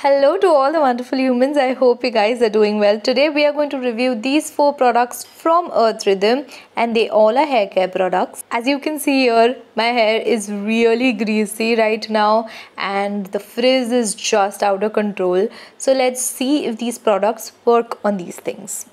Hello to all the wonderful humans. I hope you guys are doing well. Today we are going to review these four products from Earth Rhythm and they all are hair care products. As you can see here, my hair is really greasy right now and the frizz is just out of control. So let's see if these products work on these things.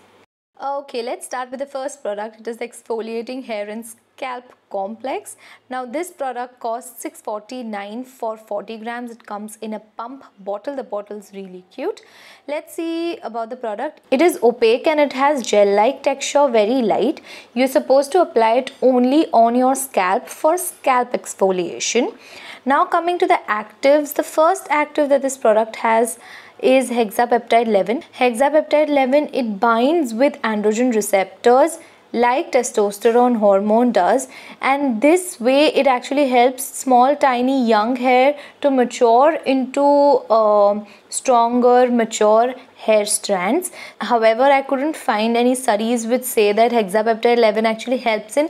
Okay, let's start with the first product. It is the exfoliating hair and scalp complex. Now this product costs 649 for 40 grams. It comes in a pump bottle. The bottle is really cute. Let's see about the product. It is opaque and it has gel like texture very light. You're supposed to apply it only on your scalp for scalp exfoliation. Now coming to the actives. The first active that this product has is hexapeptide 11 hexapeptide 11 it binds with androgen receptors like testosterone hormone does and this way it actually helps small tiny young hair to mature into uh, stronger mature hair strands. However i couldn't find any studies which say that hexapeptide 11 actually helps in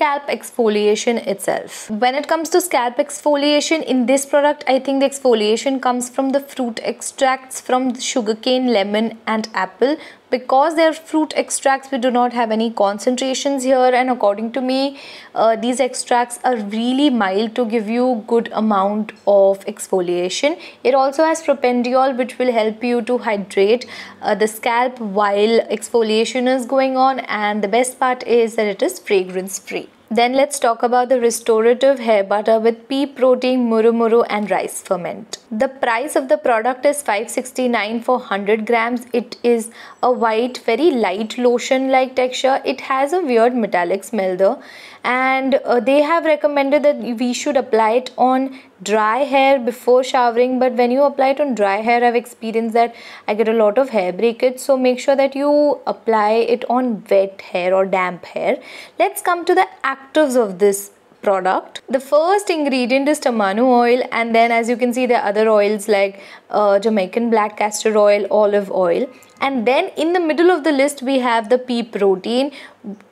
scalp exfoliation itself. When it comes to scalp exfoliation in this product, I think the exfoliation comes from the fruit extracts from sugarcane, lemon and apple because they're fruit extracts we do not have any concentrations here. And according to me uh, these extracts are really mild to give you good amount of exfoliation. It also has propanediol which will help you to hydrate uh, the scalp while exfoliation is going on. And the best part is that it is fragrance free then let's talk about the restorative hair butter with pea protein, murumuru and rice ferment. The price of the product is 569 for 100 grams. It is a white, very light lotion like texture. It has a weird metallic smell though and uh, they have recommended that we should apply it on dry hair before showering but when you apply it on dry hair I've experienced that I get a lot of hair breakage so make sure that you apply it on wet hair or damp hair. Let's come to the actives of this product. The first ingredient is tamanu oil and then as you can see are other oils like uh, Jamaican black castor oil, olive oil. And then in the middle of the list we have the pea protein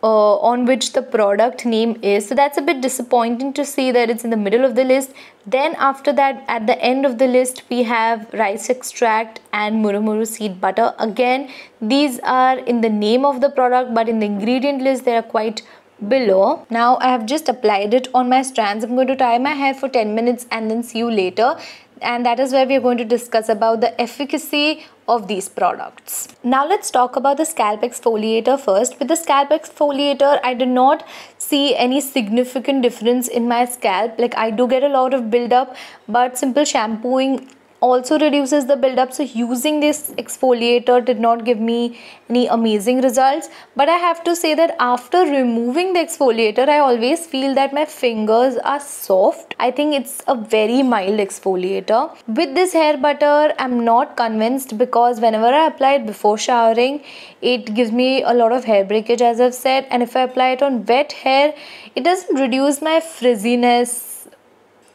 uh, on which the product name is. So that's a bit disappointing to see that it's in the middle of the list. Then after that at the end of the list we have rice extract and murumuru seed butter. Again these are in the name of the product but in the ingredient list they are quite below now i have just applied it on my strands i'm going to tie my hair for 10 minutes and then see you later and that is where we are going to discuss about the efficacy of these products. Now let's talk about the scalp exfoliator first. With the scalp exfoliator, I did not see any significant difference in my scalp. Like I do get a lot of buildup, but simple shampooing also reduces the buildup. So using this exfoliator did not give me any amazing results. But I have to say that after removing the exfoliator I always feel that my fingers are soft. I think it's a very mild exfoliator. With this hair butter I'm not convinced because whenever I apply it before showering it gives me a lot of hair breakage as I've said. And if I apply it on wet hair it doesn't reduce my frizziness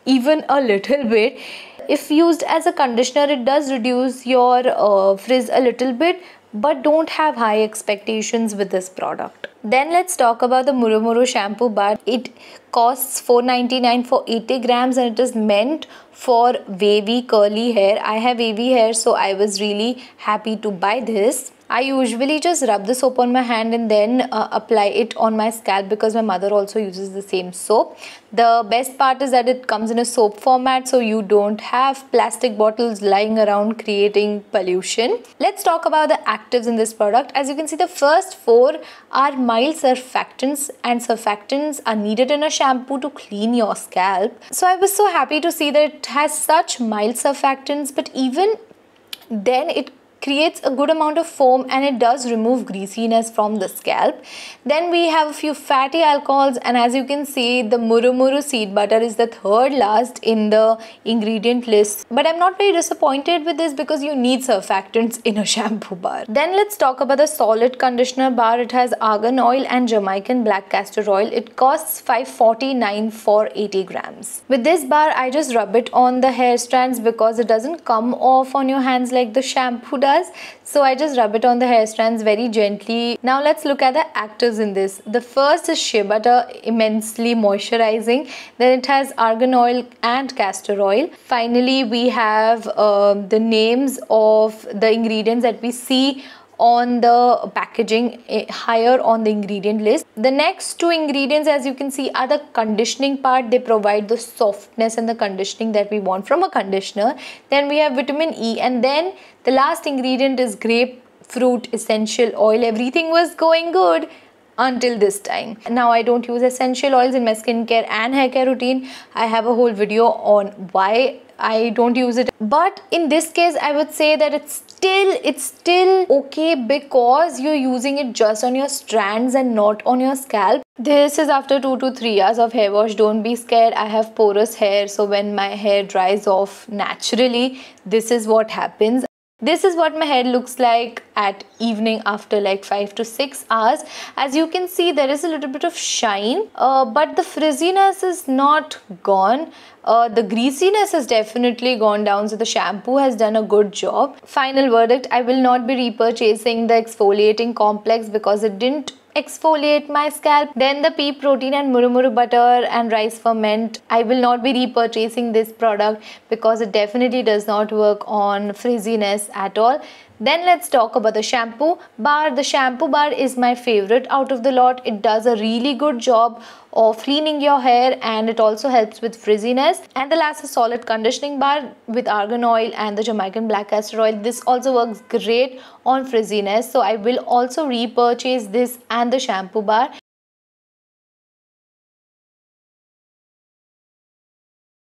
even a little bit if used as a conditioner it does reduce your uh, frizz a little bit but don't have high expectations with this product. Then let's talk about the murumuru shampoo bar. It costs 4.99 for 80 grams and it is meant for wavy curly hair. I have wavy hair so i was really happy to buy this I usually just rub the soap on my hand and then uh, apply it on my scalp because my mother also uses the same soap. The best part is that it comes in a soap format so you don't have plastic bottles lying around creating pollution. Let's talk about the actives in this product. As you can see the first four are mild surfactants and surfactants are needed in a shampoo to clean your scalp. So I was so happy to see that it has such mild surfactants but even then it creates a good amount of foam and it does remove greasiness from the scalp. Then we have a few fatty alcohols and as you can see the murumuru seed butter is the third last in the ingredient list. But I'm not very disappointed with this because you need surfactants in a shampoo bar. Then let's talk about the solid conditioner bar. It has argan oil and Jamaican black castor oil. It costs 5.49 for 80 grams. With this bar I just rub it on the hair strands because it doesn't come off on your hands like the shampoo does so I just rub it on the hair strands very gently. Now let's look at the actors in this. The first is shea butter immensely moisturizing. Then it has argan oil and castor oil. Finally we have um, the names of the ingredients that we see on the packaging eh, higher on the ingredient list. The next two ingredients as you can see are the conditioning part. They provide the softness and the conditioning that we want from a conditioner. Then we have vitamin e. And then the last ingredient is grapefruit essential oil. Everything was going good until this time. Now i don't use essential oils in my skincare and hair care routine. I have a whole video on why I don't use it. But in this case I would say that it's still it's still okay because you're using it just on your strands and not on your scalp. This is after 2 to 3 hours of hair wash. Don't be scared. I have porous hair so when my hair dries off naturally this is what happens this is what my hair looks like at evening after like 5 to 6 hours. As you can see there is a little bit of shine uh, but the frizziness is not gone. Uh, the greasiness has definitely gone down so the shampoo has done a good job. Final verdict i will not be repurchasing the exfoliating complex because it didn't exfoliate my scalp then the pea protein and murumuru butter and rice ferment. I will not be repurchasing this product because it definitely does not work on frizziness at all then let's talk about the shampoo bar. The shampoo bar is my favorite out of the lot. It does a really good job of cleaning your hair and it also helps with frizziness. And the last is solid conditioning bar with argan oil and the Jamaican black castor oil. This also works great on frizziness. So I will also repurchase this and the shampoo bar